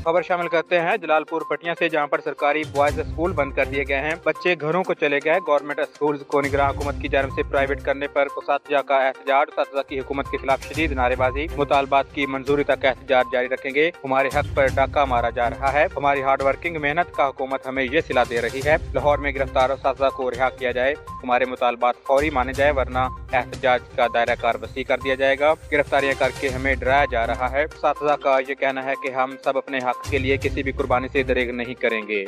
खबर शामिल करते हैं जलालपुर पटिया से, जहाँ पर सरकारी बॉयज़ स्कूल बंद कर दिए गए हैं। बच्चे घरों को चले गए। गवर्नमेंट स्कूल को निगरान हुकूमत की जानब से प्राइवेट करने पर उसातजा का एहतजाज उसातजा की हुकूमत के खिलाफ शदीद नारेबाजी। मुतालबात की मंजूरी तक एहतजाज जारी रखेंगे। हमारे हक पर डाका मारा जा रहा है। हमारी हार्ड वर्किंग मेहनत का हुकूमत हमें ये सिला दे रही है, लाहौर में गिरफ़्तार उसातजा को रिहा किया जाए। हमारे मुतालबात फौरी माने जाए, वरना एहतजाज का दायरा कार वसी कर दिया जाएगा। गिरफ्तारियाँ करके हमें डराया जा रहा है। उसातजा का ये कहना है की हम सब अपने हक के लिए किसी भी कुर्बानी से दरेग नहीं करेंगे।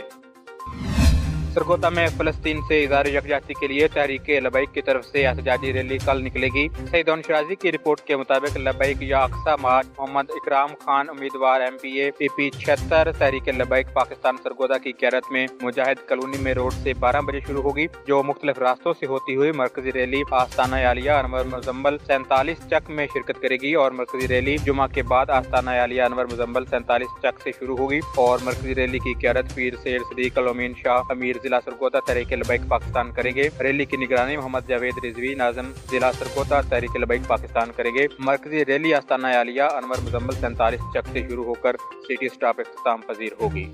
सरगोदा में फलस्तीन से इजार यकजाती के लिए तहरीक लबैक की तरफ़ से एहतजाजी रैली कल निकलेगी। सईदौन शराजी की रिपोर्ट के मुताबिक लबैक या अक्सा मार्च मोहम्मद इकराम खान उम्मीदवार M P A P P छिहत्तर तहरीक लबैक पाकिस्तान सरगोदा की क्यारत में मुजाहिद कलोनी में रोड से बारह बजे शुरू होगी, जो मुख्तलिफ़ रास्तों से होती हुई मरकजी रैली आस्ताना आलिया अनवर मुजम्बल सैंतालीस चक में शिरकत करेगी और मरकजी रैली जुमा के बाद आस्ताना आलिया अनवर मुजम्बल सैंतालीस चक से शुरू होगी और मरकजी रैली की क्यारत पीर सैद सदीक अमीन शाह अमीर जिला सरगोदा तहरीक लबैक पाकिस्तान करेंगे। रैली की निगरानी मोहम्मद जावेद रिजवी नाजम जिला सरगोदा तहरीक लबैक पाकिस्तान करेंगे। मरकजी रैली आस्ताना आलिया, अनवर मुजम्मल सैंतालीस चक से शुरू होकर सिटी स्टाफ अख्ताम पजीर होगी।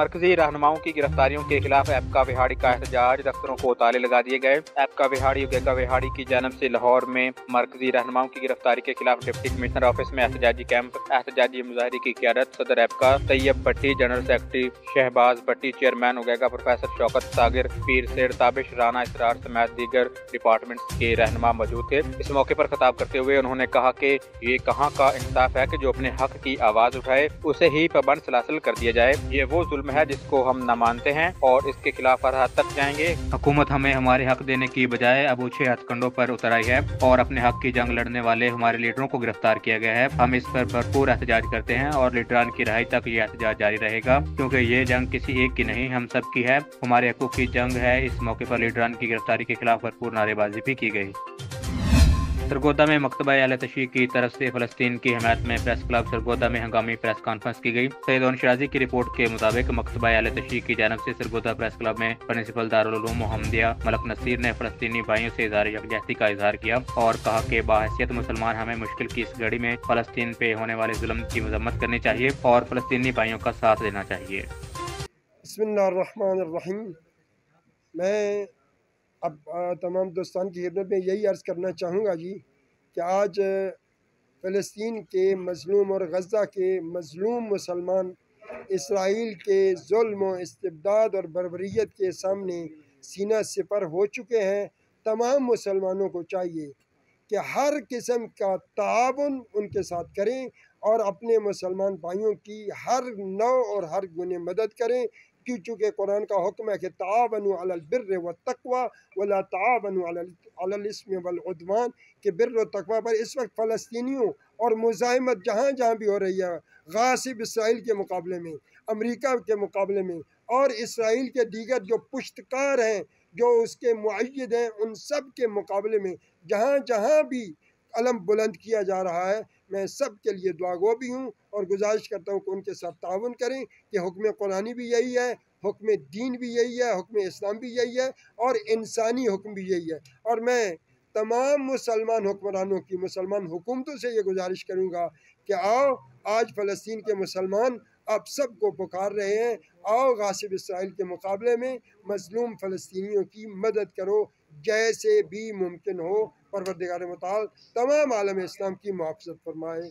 मरकजी रहनुमाओं की गिरफ्तारियों के खिलाफ एपका विहाड़ी का एहतजाज। दफ्तरों को ताले लगा दिए गए। एपका विहाड़ी उगेगा विहाड़ी की जानब से लाहौर में मरकजी रहनुमाओं की गिरफ्तारी के खिलाफ डिप्टी कमिश्नर ऑफ़िस में एहतजाजी कैंप, एहतजाजी मुजाहरी की क्यादत सदर एपका Tayyab Bhatti, general secretary Shahbaz Bhatti, chairman उगेगा professor Shaukat Saghir, पीर सेर ताबिश राना इसरार समेत दीगर डिपार्टमेंट के रहनुमा मौजूद थे। इस मौके पर खिताब करते हुए उन्होंने कहा कि ये कहाँ का इंसाफ है कि जो अपने हक की आवाज़ उठाए, उसे ही पाबंद सलासल कर दिया जाए। ये वो जुल्म है, जिसको हम न मानते हैं और इसके खिलाफ हर हद तक जाएँगे। हुकूमत हमें हमारे हक देने की बजाय अब ऊँचे हथकंडों पर उतर आई है और अपने हक की जंग लड़ने वाले हमारे लीडरों को गिरफ़्तार किया गया है। हम इस पर भरपूर एहतजाज करते हैं और लीडरान की रहाई तक ये एहतजाज जारी रहेगा, क्योंकि ये जंग किसी एक की नहीं, हम सब की है। हमारे हकूक की जंग है, इस मौके पर लीडरान की गिरफ्तारी के खिलाफ भरपूर नारेबाजी भी की गई। सरगोदा में मकतबा अल तशी की तरफ़ से फलस्तीन की हमायत में प्रेस क्लब सरगोदा में हंगामी प्रेस कॉन्फ्रेंस की गई। सैदौन शराजी की रिपोर्ट के मुताबिक मकतबा अल तशी की जानब से सरगोदा प्रेस क्लब में प्रिंसिपल दारूम मोहम्मदिया मलक नसीर ने फलस्तीनी भाइयों से इजार यकजहती का इजहार किया और कहा कि बाहसीत मुसलमान हमें मुश्किल की इस घड़ी में फलस्तीन पे होने वाले जुल्म की मजम्मत करनी चाहिए और फलस्तनी भाइयों का साथ देना चाहिए। मैं अब तमाम दोस्तान की खिदमत में यही अर्ज़ करना चाहूँगा जी कि आज फ़लस्तीन के मज़लूम और गज़ा के मज़लूम मुसलमान इसराइल के जुल्म, इस्तबदाद और बरबरीत के सामने सीना सिपर हो चुके हैं। तमाम मुसलमानों को चाहिए कि हर किस्म का ताउन उनके साथ करें और अपने मुसलमान भाइयों की हर नौ और हर गुने मदद करें। क्यों चूँकि कुरान का हुक्म है कि तावन बिर व तकवा वला तावन इसम वलउदवान के बिर व तकवा पर इस वक्त फ़लस्तियों और मुजामत जहाँ जहाँ भी हो रही है, गासिब इसराइल के मुकाबले में, अमरीका के मुकाबले में, और इसराइल के दीगर जो पुश्तकार हैं, जो उसके मुद हैं, उन सब के मुकाबले में जहाँ जहाँ भी अलम बुलंद किया जा रहा है मैं सब के लिए दुआ गो भी हूँ और गुजारिश करता हूँ कि उनके साथ ताउन करें कि हुक्म कुरानी भी यही है, हुक्म दीन भी यही है, हुक्म इस्लाम भी यही है और इंसानी हुक्म भी यही है। और मैं तमाम मुसलमान हुक्मरानों की, मुसलमान हुकूमतों से ये गुजारिश करूँगा कि आओ, आज फ़लस्तीन के मुसलमान आप सबको पुकार रहे हैं, आओ गासिब इसराइल के मुकाबले में मजलूम फ़लस्तियों की मदद करो जैसे भी मुमकिन हो परवरदिगार मताल तमाम आलम इस्लाम की मुआफ़त फरमाए।